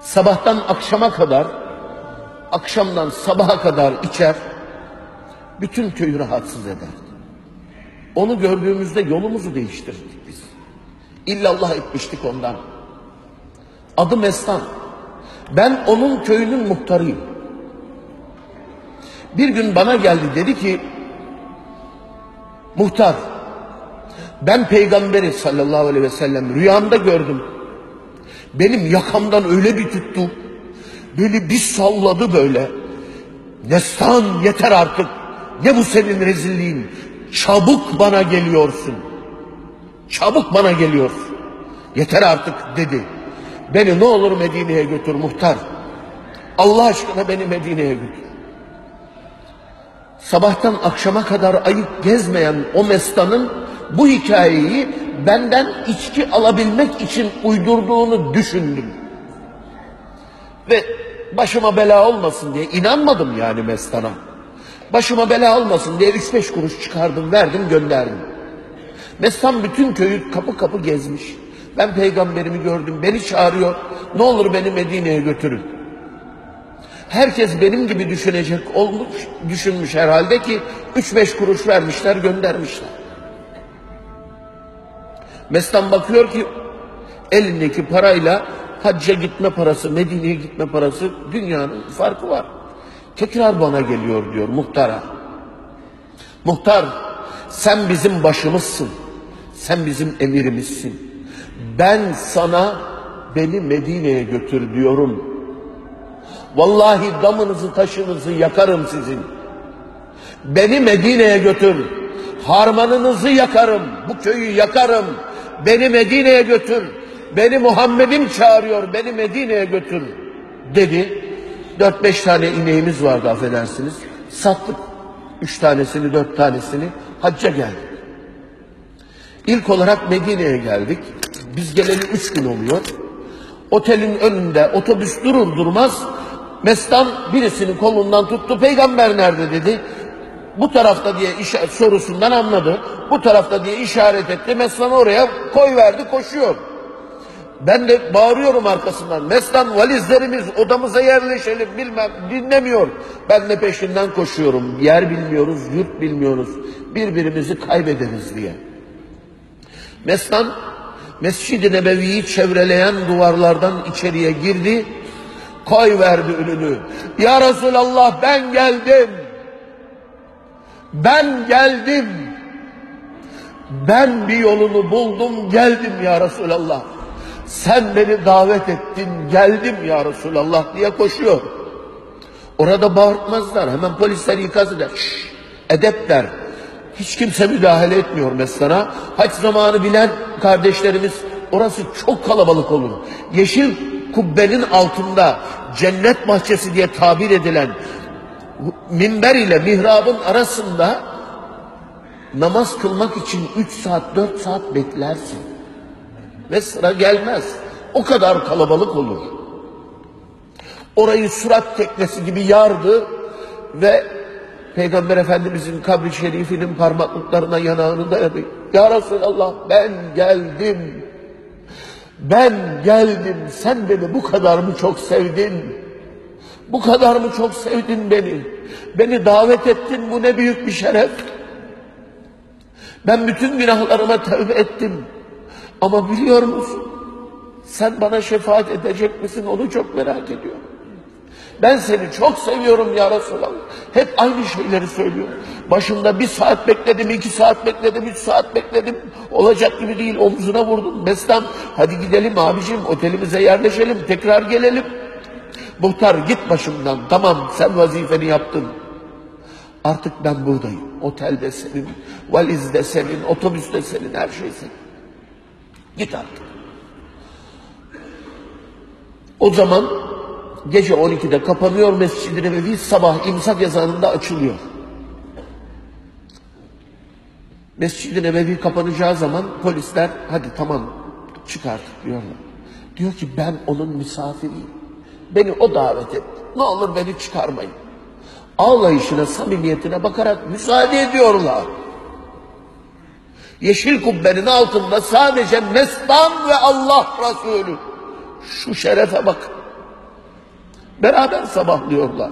Sabahtan akşama kadar, akşamdan sabaha kadar içer, bütün köyü rahatsız ederdi. Onu gördüğümüzde yolumuzu değiştirdik biz. İllallah etmiştik ondan. Adı Mestan. Ben onun köyünün muhtarıyım. Bir gün bana geldi dedi ki muhtar ben peygamberi sallallahu aleyhi ve sellem rüyamda gördüm. Benim yakamdan öyle bir tuttu. Böyle bir salladı böyle. Nestan yeter artık. Ne bu senin rezilliğin? Çabuk bana geliyorsun. Çabuk bana geliyorsun. Yeter artık dedi. Beni ne olur Medine'ye götür muhtar. Allah aşkına beni Medine'ye götür. Sabahtan akşama kadar ayıp gezmeyen o mestanın bu hikayeyi benden içki alabilmek için uydurduğunu düşündüm. Ve başıma bela olmasın diye inanmadım yani mestana. Başıma bela olmasın diye üç beş kuruş çıkardım, verdim, gönderdim. Mestan bütün köyü kapı kapı gezmiş. Ben peygamberimi gördüm, beni çağırıyor. Ne olur beni Medine'ye götürün. Herkes benim gibi düşünecek olmuş, düşünmüş herhalde ki üç beş kuruş vermişler, göndermişler. Mestan bakıyor ki elindeki parayla hacca gitme parası, Medine'ye gitme parası dünyanın farkı var. Tekrar bana geliyor diyor muhtara. Muhtar sen bizim başımızsın. Sen bizim emirimizsin. Ben sana beni Medine'ye götür diyorum. Vallahi damınızı taşınızı yakarım sizin. Beni Medine'ye götür. Harmanınızı yakarım. Bu köyü yakarım. Beni Medine'ye götür. Beni Muhammed'im çağırıyor. Beni Medine'ye götür. Dedi. Dört beş tane ineğimiz vardı affedersiniz. Sattık. Üç tanesini, dört tanesini. Hacca geldik. İlk olarak Medine'ye geldik. Biz geleli üç gün oluyor. Otelin önünde otobüs durur durmaz Mestan birisinin kolundan tuttu. Peygamber nerede dedi. Bu tarafta diye sorusundan anladı. Bu tarafta diye işaret etti. Mestan oraya koy verdi koşuyor. Ben de bağırıyorum arkasından. Mestan valizlerimiz odamıza yerleşelim bilmem dinlemiyor. Ben de peşinden koşuyorum. Yer bilmiyoruz, yurt bilmiyoruz. Birbirimizi kaybederiz diye. Mestan Mescid-i Nebevi'yi çevreleyen duvarlardan içeriye girdi. Koy verdi ününü. Ya Resulallah ben geldim. Ben geldim. Ben bir yolunu buldum geldim ya Resulallah. Sen beni davet ettin geldim ya Resulallah diye koşuyor. Orada bağırtmazlar. Hemen polisler ikaz eder. Şşş, edep der. Hiç kimse müdahale etmiyor mesela. Haç zamanı bilen kardeşlerimiz orası çok kalabalık olur. Yeşil kubbenin altında cennet bahçesi diye tabir edilen minber ile mihrabın arasında namaz kılmak için 3 saat 4 saat beklersin. Ve sıra gelmez. O kadar kalabalık olur. Orayı surat teknesi gibi yardı ve Peygamber Efendimizin kabri şerifinin parmaklıklarına yanağını dayadı. Ya Resulallah ben geldim. Ben geldim. Sen beni bu kadar mı çok sevdin? Bu kadar mı çok sevdin beni? Beni davet ettin. Bu ne büyük bir şeref. Ben bütün günahlarıma tövbe ettim. Ama biliyor musun? Sen bana şefaat edecek misin? Onu çok merak ediyorum. Ben seni çok seviyorum ya Resulallah. Hep aynı şeyleri söylüyorum. Başında bir saat bekledim, iki saat bekledim, üç saat bekledim. Olacak gibi değil omzuna vurdum. Meslam hadi gidelim abicim otelimize yerleşelim tekrar gelelim. Muhtar git başımdan tamam sen vazifeni yaptın. Artık ben buradayım. Otelde senin, valizde senin, otobüste senin, her şey senin. Git artık. O zaman gece 12'de kapanıyor Mescid-i Nebevi, sabah imsak ezanında açılıyor. Mescid-i Nebevi kapanacağı zaman polisler hadi tamam çık artık diyorlar. Diyor ki ben onun misafiriyim. Beni o davet etti. Ne olur beni çıkarmayın. Ağlayışına, samimiyetine bakarak müsaade ediyorlar. Yeşil kubbenin altında sadece Mestan ve Allah Resulü. Şu şerefe bak. Beraber sabahlıyorlar.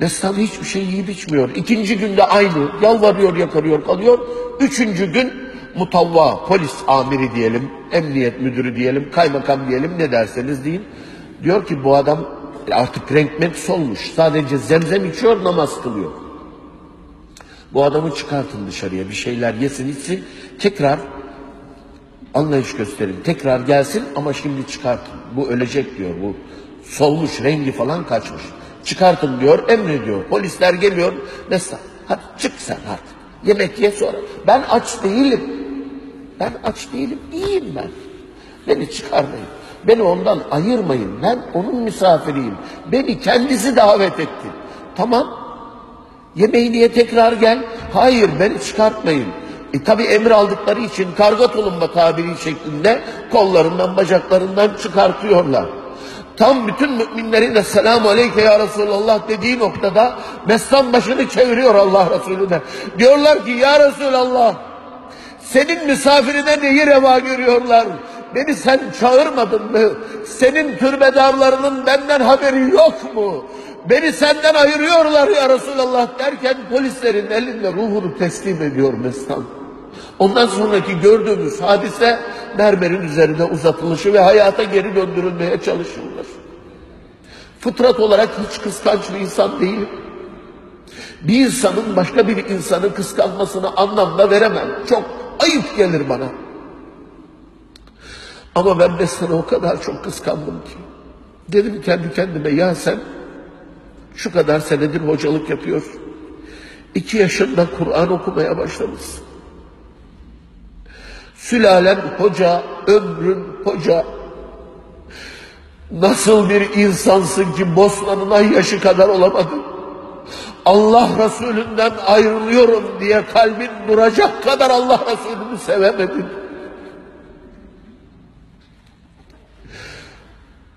Destan hiçbir şey yiyip içmiyor. İkinci günde aynı. Yalvarıyor, yakarıyor, kalıyor. Üçüncü gün mutavva, polis amiri diyelim, emniyet müdürü diyelim, kaymakam diyelim ne derseniz deyin. Diyor ki bu adam artık renkmek solmuş. Sadece zemzem içiyor, namaz kılıyor. Bu adamı çıkartın dışarıya bir şeyler yesin içsin. Tekrar anlayış gösterin. Tekrar gelsin ama şimdi çıkartın. Bu ölecek diyor. Bu solmuş, rengi falan kaçmış. Çıkartın diyor, emrediyor. Polisler geliyor. Mesela hadi çık sen artık. Yemek ye sonra. Ben aç değilim. Ben aç değilim. İyiyim ben. Beni çıkarmayın. Beni ondan ayırmayın. Ben onun misafiriyim. Beni kendisi davet etti. Tamam. Yemeği niye tekrar gel? Hayır beni çıkartmayın. E tabi emir aldıkları için karga tulumba tabiri şeklinde kollarından bacaklarından çıkartıyorlar. Tam bütün müminlerin de selamu aleyke ya Resulallah dediği noktada Mestan başını çeviriyor Allah Resulüne. Diyorlar ki ya Resulallah senin misafirine neyi reva görüyorlar? Beni sen çağırmadın mı? Senin türbedarlarının benden haberi yok mu? Beni senden ayırıyorlar ya Resulallah derken polislerin elinde ruhunu teslim ediyor Mestan. Ondan sonraki gördüğümüz hadise mermerin üzerine uzatılışı ve hayata geri döndürülmeye çalışılır. Fıtrat olarak hiç kıskanç bir insan değilim. Bir insanın başka bir insanı kıskanmasını anlamda veremem. Çok ayıp gelir bana. Ama ben sana o kadar çok kıskandım ki. Dedim kendi kendime ya sen şu kadar senedir hocalık yapıyorsun. İki yaşında Kur'an okumaya başlamışsın. Sülalen hoca, ömrün hoca. Nasıl bir insansın ki Bosna'nın yaşı kadar olamadın. Allah Resulünden ayrılıyorum diye kalbin duracak kadar Allah Resulünü sevemedin.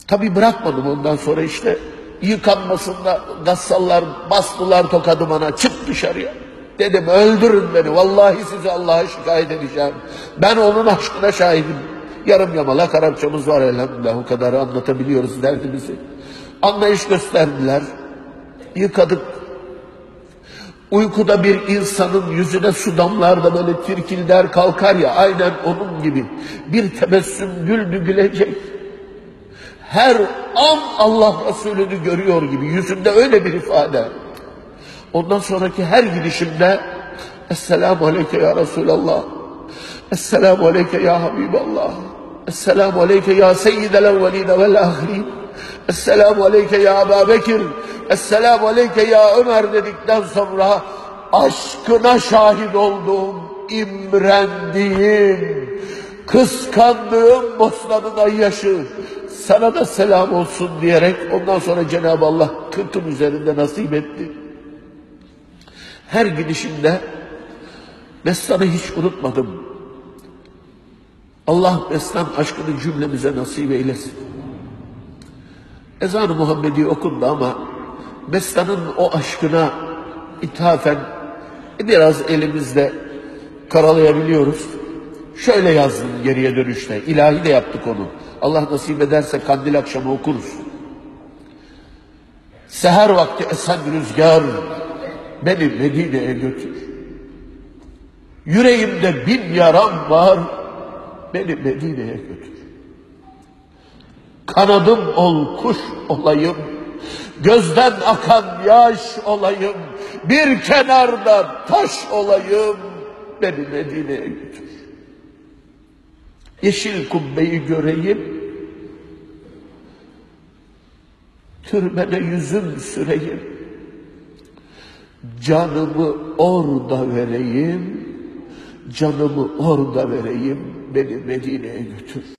Tabi bırakmadım ondan sonra işte yıkanmasında gassallar bastılar tokadı bana çık dışarıya. Dedim öldürün beni vallahi sizi Allah'a şikayet edeceğim. Ben onun aşkına şahidim. Yarım yamalak Arapçamız var elhamdülillah o kadar anlatabiliyoruz derdimizi. Anlayış gösterdiler. Yıkadık. Uykuda bir insanın yüzüne su damlar da böyle tirkilder kalkar ya aynen onun gibi. Bir tebessüm güldü gülecek her an Allah Resulü'nü görüyor gibi yüzünde öyle bir ifade. Ondan sonraki her gidişimde Esselamu Aleyke ya Resulallah. Esselamu Aleyke ya Habiballah. Esselamu Aleyke ya Seyyidel evveline vel ahirin. Esselamu Aleyke ya Ebu Bekir. Esselamu Aleyke ya Ömer dedikten sonra aşkına şahit olduğum, imrendiğim, kıskandığım Bosna'nın ayyaşı sana da selam olsun diyerek ondan sonra Cenab-ı Allah kırkın üzerinde nasip etti. Her gidişinde Mestan'ı hiç unutmadım. Allah Mestan aşkını cümlemize nasip eylesin. Ezan-ı Muhammedi okundu ama Mestan'ın o aşkına ithafen biraz elimizde karalayabiliyoruz. Şöyle yazdım geriye dönüşte. İlahi de yaptık onu. Allah nasip ederse kandil akşamı okuruz. Seher vakti esen rüzgar beni Medine'ye götür. Yüreğimde bin yaram var beni Medine'ye götür. Kanadım ol kuş olayım, gözden akan yaş olayım, bir kenarda taş olayım, beni Medine'ye götür. Yeşil kubbeyi göreyim, türbene yüzüm süreyim, canımı orada vereyim, canımı orada vereyim, beni Medine'ye götür.